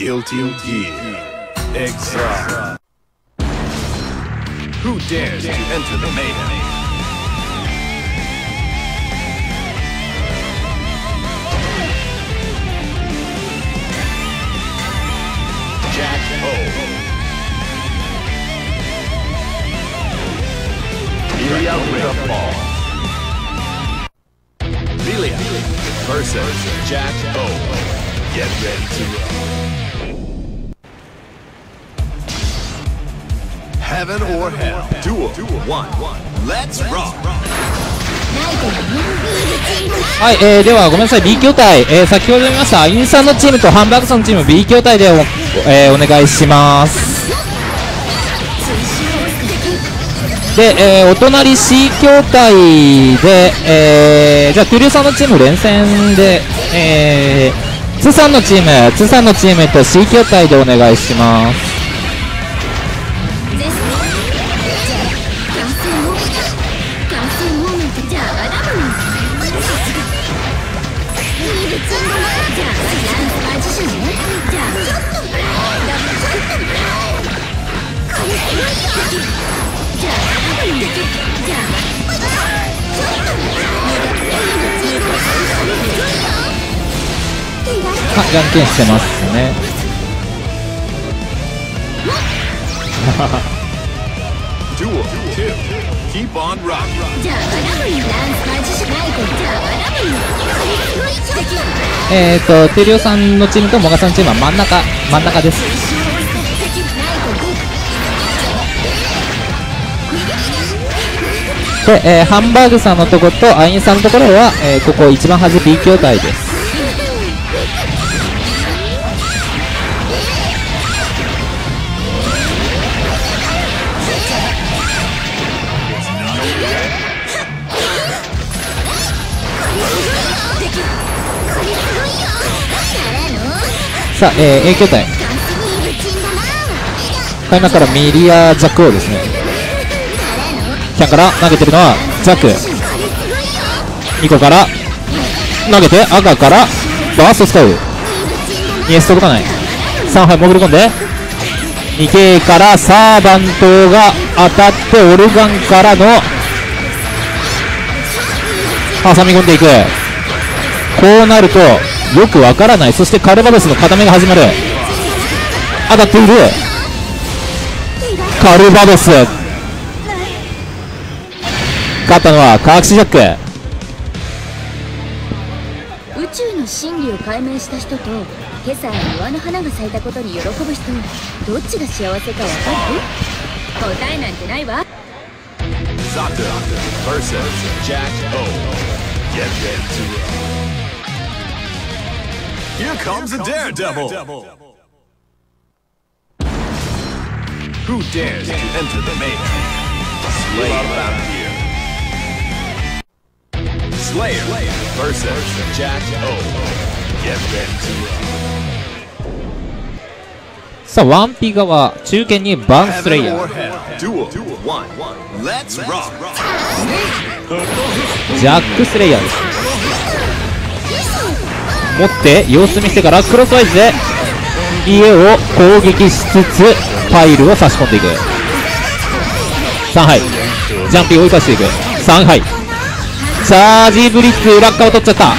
Guilty Gear Exile. Who dares to enter the mayhem? Jack O. Ilya Ritterfall. Ilya versus Jack O. Get ready to roll. Heaven or hell. Duel. One. Let's rock. はい、えー、ではごめんなさい B 筐体、えー、先ほど見ましたインさんのチームとハンバーグさんのチーム B 筐体でお,、えーお願いしますで、えーお隣 C 筐体で、えーじゃあトゥリュさんのチーム連戦で、えー、ツさんのチームツさんのチームと C 筐体でお願いしますあじゃんけんしてますね.えーとテリオさんのチームとモガさんのチームは真ん中真ん中ですで、えーハンバーグさんのとことアインさんのところは、えーここ一番端 B 筐体です。さあ、えー、A 筐体。開幕からミリア・ジャック王ですねキャンから投げてるのはザク。ニコから投げて赤からバースト使うイエス届かない。3杯潜り込んで 2K からサーバントが当たってオルガンからの挟み込んでいく。こうなるとよくわからない。そしてカルバドスの固めが始まる。当たっている。カルバドス。勝ったのは科学史ジャック宇宙の真理を解明した人と今朝岩の花が咲いたことに喜ぶ人どっちが幸せか分かる？答えなんてないわザクラク VS ジャック・オーゲッゲッツ・ウォー Here comes a daredevil! Who dares to enter the main? Slay battle. Slayer versus Jack O. Get ready to. さあワンピ側中堅にバンスレイヤー.ジャックスレイヤーです持って様子見してからクロスワイズで家を攻撃しつつファイルを差し込んでいく3杯ジャンピング追い返していく3杯チャージブリッツ裏っ側を取っちゃった。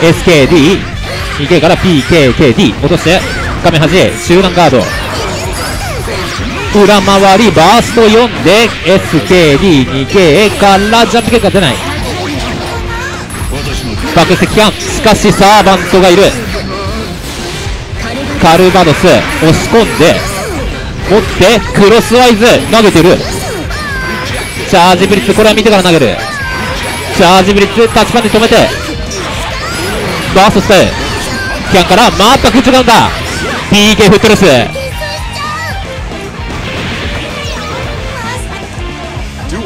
SKD2K から PKKD 落として画面端へ集団ガード。裏回りバースト4で SKD2K からジャンプ結果出ない。バックスキャンしかしサーバントがいる。カルバドス押し込んで持ってクロスワイズ投げてる。チャージブリッツこれは見てから投げる。チャージブリッツタッチパンで止めて。バーストしてキャンから全く違うんだ。PK フットレス。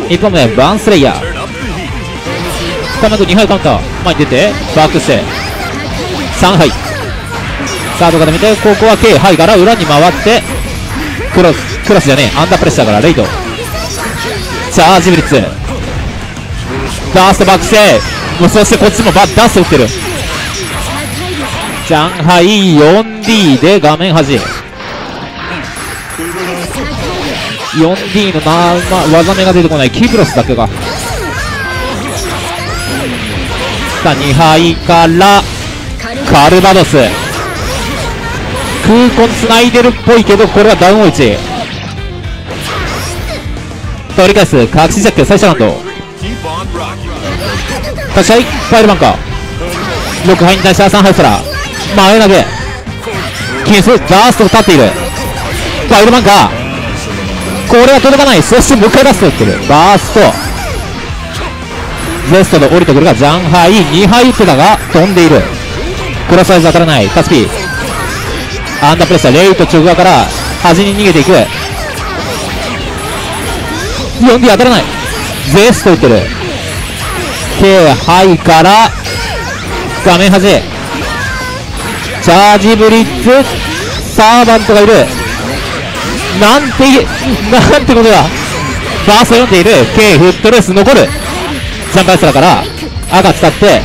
1本目バンスレイヤー。Turn up the heat. カメ2杯カウンター。前に出てバックして。3杯。サードから見てここは K ハイから裏に回って。クロスクロスじゃねえ。アンダープレッシャーからレイドチャージブリッツダーストバックしてもうそしてこっちもバッダースト打ってる。上海 4D で画面端 4D のな、ま、技名が出てこない。キーブロスだけが。さあ2敗から。カルバドス。空港つないでるっぽいけどこれはダウンオイチ。取り返す。隠しジャック最初ラウンド。立ち合いファイルバンカー6敗に対しては3敗スラー前投げキンスバーストを立っているファイルバンカーこれは届かないそしてもう一回ラスト打ってるバーストゼストで降りてくるがジャンハイ2敗打ってたが飛んでいるクロスサイズ当たらないカスピアンダープレッシャーレイト直側から端に逃げていく 4D 当たらないゼスト打ってる K ハイから画面端チャージブリッツサーバントがいる。なんていなんてことだ。ファースト読んでいる。K フットレース残る。ジャンプアイスラから赤使って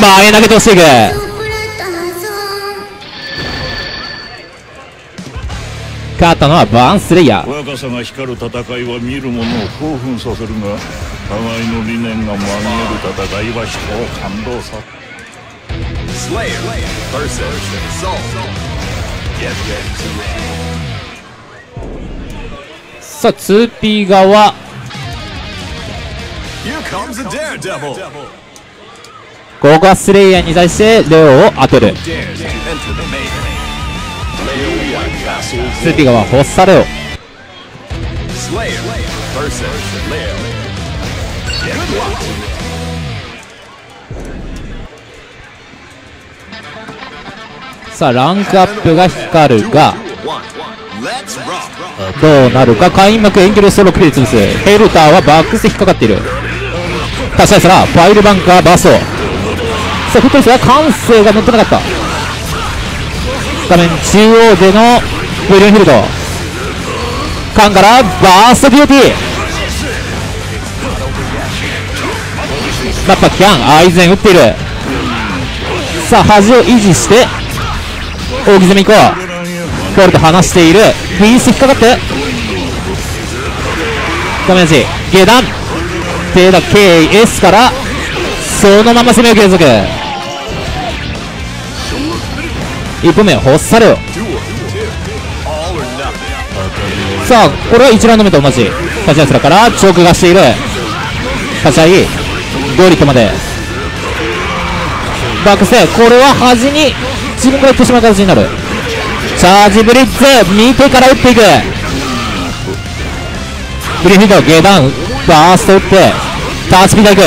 前投げてほしいく勝ったのはバーンスレイヤー。若さが光る戦いは見る者を興奮させるが互いの理念が紛れる戦いは人を感動ささあ 2P 側。ここはスレイヤーに対してレオを当てる。2P 側ホッサレオ。さあランクアップが光るがどうなるか開幕エンゲルストロークで潰す。ヘルターはバックスで引っかかっている。立ち合いからファイルバンカーバースト。さあフットレスは感性が乗ってなかった。画面中央でのウィリアムフィルド。カンからバースト BOT マッパキャンアイゼン打っている。さあ端を維持して大木攻め行こう。ボールと離している。フィース引っかかって。画面端下段。手だ KS から。そのまま攻めを継続。1本目ホッサレオ All or nothing. さあこれは1ラウンド目と同じ。立ち合いすらからチョークがしている。立ち合い。ゴリットまで。バックステこれは端に自分が行ってしまう形になる。チャージブリッツ見てから打っていく。ブリフィード下段バースト打ってターチピードいく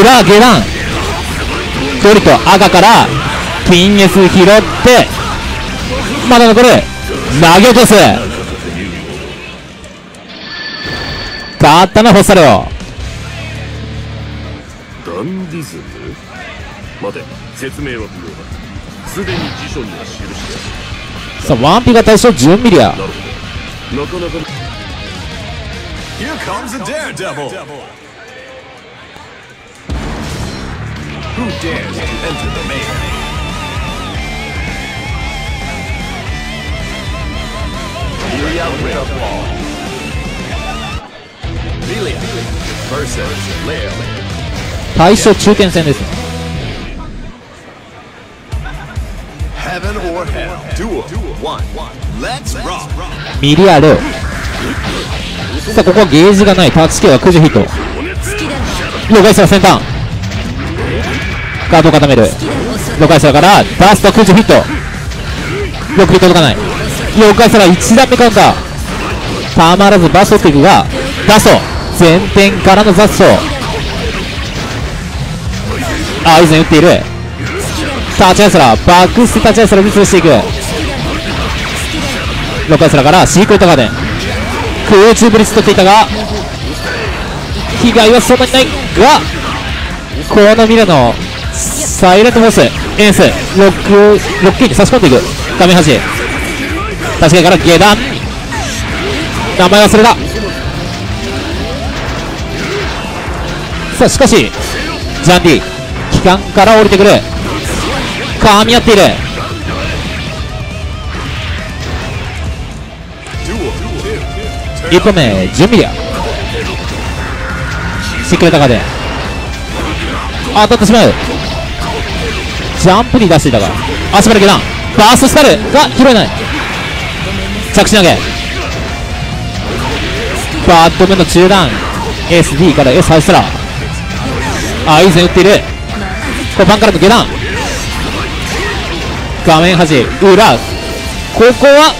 裏下段。ゴリット赤からピンエス拾ってまだ残る。投げ落とす。勝ったのホッサレオダンディズム待て説明は不要だすでに辞書には記してさあワンピが対象10ミリやあるなるほどなかなか Here comes a daredevil. Who dares to enter the main? Lilia Ritterfall. Lilia versus Leo. 対象中堅戦ですね.ミリアレオ。さあここはゲージがない。タッチ系は9時ヒット了解したら先端。ガードを固める。了解したからバースト9時ヒット6に届かない。了解したら1段目カウンター。たまらずバスト打っていくがバスト。前転からの雑草アイゼン打っている。タッチアイスラー。バックステタッチアイスラーで潰していく。ロカスラーからシークレットガーデン。空中ブリッツ取っていたが被害はそんなにないがこのミラのサイレントフォースエース。ロックロックインに差し込んでいく。画面端確かにから下段。名前忘れた。さあしかしジャンディ。機関から降りてくる。噛み合っている。1本目10ミリア。シークレットガーデン当たってしまう。ジャンプに出していたが足場下段バーストスタルが拾えない。着地投げ。バット目の中段。SD から S ハイスラー。あいい線打っている。これパンからの下段。画面端裏。ここは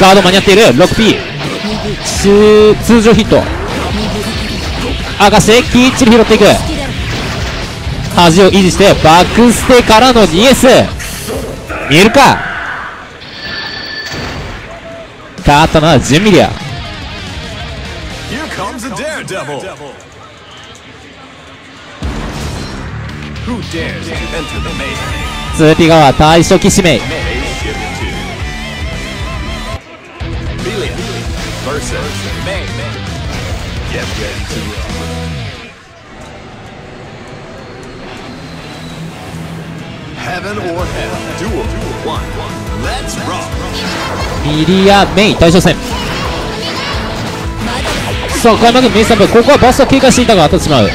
ガード間に合っている。6P 通常ヒット。明かしてきっちり拾っていく。端を維持してバックステからの 2S 見えるか？勝ったのはジュンスーピガワ大初期指名。ミリア・メイ大将戦。さあ開幕メイサンプここはバスト警戒していたが当たってしまう。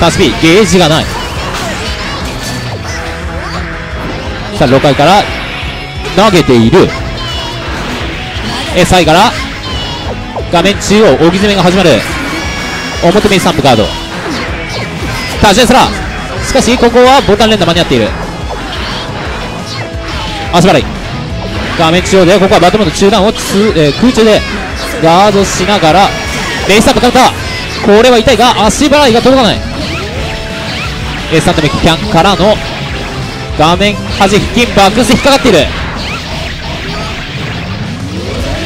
タスピーゲージがない。さあ6回から投げている。SI から画面中央扇攻めが始まる。表メイスタンプガード。タジェスラしかしここはボタン連打間に合っている。足払い。画面中央でここはバトルの中段をつ、えー空中でガードしながらレイスタップカウンター。これは痛いが足払いが届かない。エースタンドメキャンからの画面端付近バックス引っかかっている。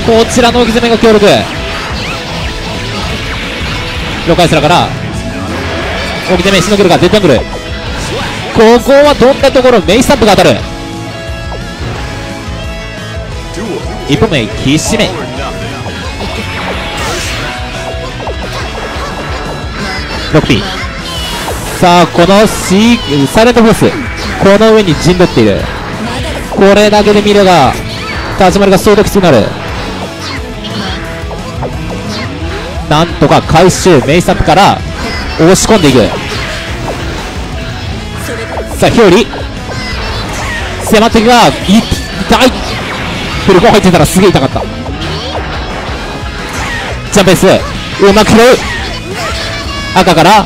こちらの置き攻めが強力。6回スラから。置き攻めしのげるかデッドアングル。ここはどんなところメイスタップが当たる。Duel. 1本目必死目。Or nothing. 6P さあこの C サイレントフォース。この上に陣取っている。これだけで見れば立ち回りが相当きつくなる。なんとか回収メイスタップから押し込んでいく。さあヒョウリ。迫っていくが痛い。フルコン入ってたらすげえ痛かった。ジャンプエース。うまく拾う。赤から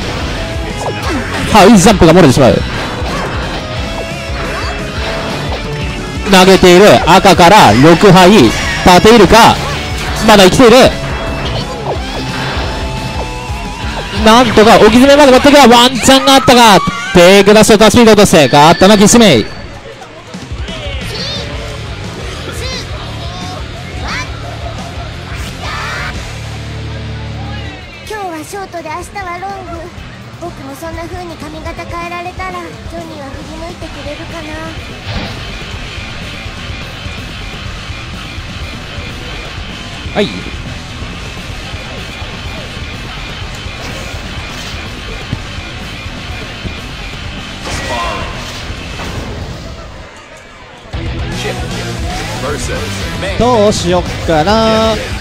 ハイジャンプが漏れてしまう。投げている赤から6杯立ているかまだ生きている。なんとか置き詰めまで持っていくワンチャンがあったがテイクダッシュとスピードとして勝ったのはキスメイ今日はショートで明日はロング。僕もそんな風に髪型変えられたらジョニーは振り向いてくれるかな。はい。どうしよっかな。